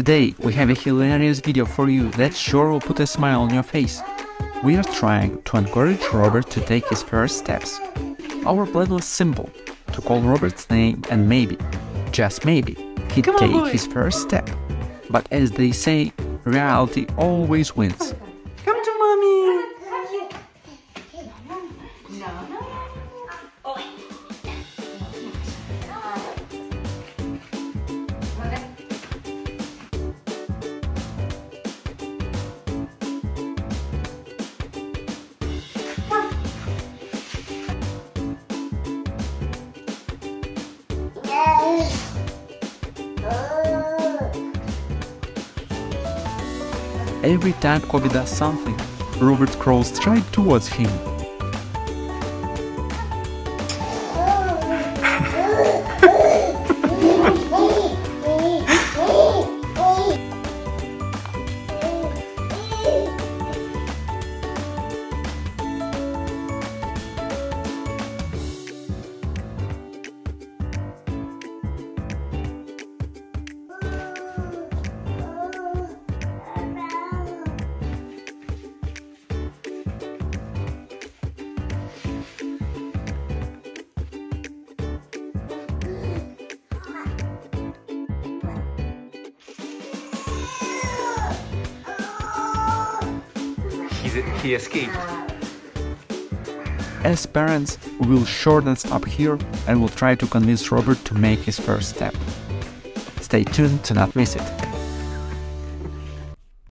Today we have a hilarious video for you that sure will put a smile on your face. We are trying to encourage Robert to take his first steps. Our plan was simple, to call Robert's name and maybe, just maybe, he'd on, take boy. his first step. But as they say, reality always wins. Every time Kobe does something, Robert crawls straight towards him. He escaped. As parents, we will shorten stop here and will try to convince Robert to make his first step. Stay tuned to not miss it.